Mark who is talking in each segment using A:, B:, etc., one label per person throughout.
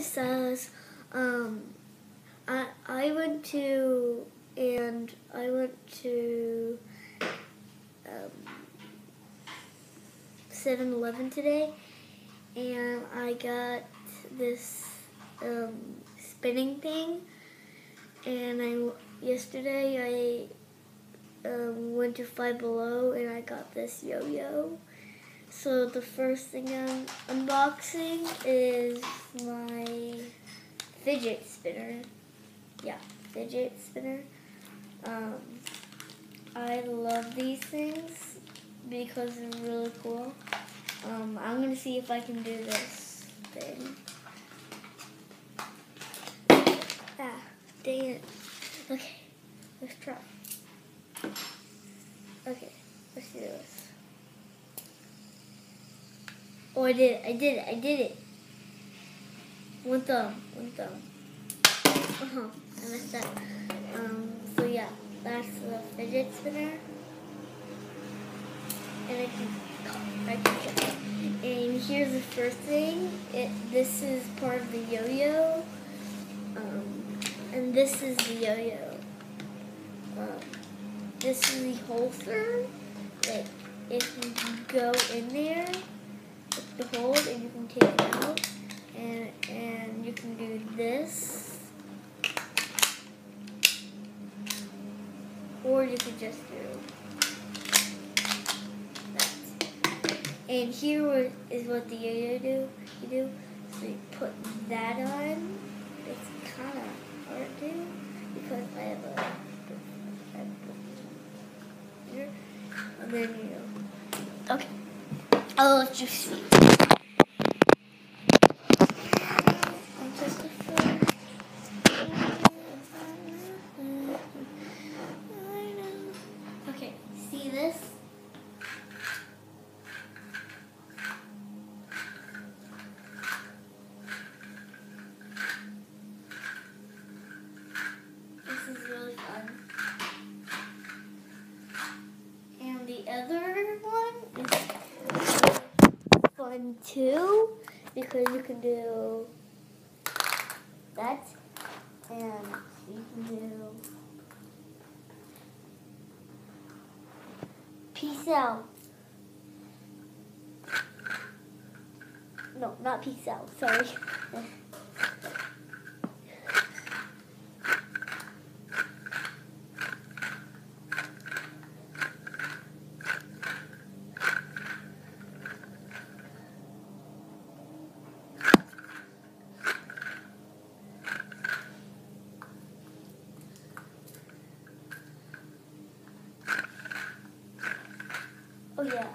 A: says, um, I I went to and I went to um, 7-Eleven today, and I got this um, spinning thing, and I yesterday I um, went to Five Below and I got this yo-yo. So the first thing I'm unboxing is my fidget spinner. Yeah, fidget spinner. Um, I love these things because they're really cool. Um, I'm gonna see if I can do this thing. Ah, dang it. Okay, let's try. Okay, let's do this. Oh, I did it, I did it, I did it. One thumb, one thumb. Uh-huh, I messed up. Um, so yeah, that's the fidget spinner. And I can, I can, and here's the first thing. It, this is part of the yo-yo. Um, and this is the yo-yo. Um, this is the holster. Like, if you go in there, the hold and you can take it out. And and you can do this. Or you could just do that. And here is what the yo-yo do you do. So you put that on. It's kind of hard to because I have a and then you okay I'll let you see. Okay, see? This is really fun. And the other one is fun too because you can do that and you can do peace out. No, not peace out. Sorry. Oh yeah.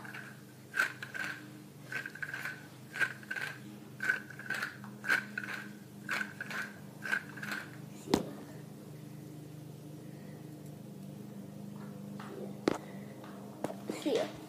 A: See ya. See ya.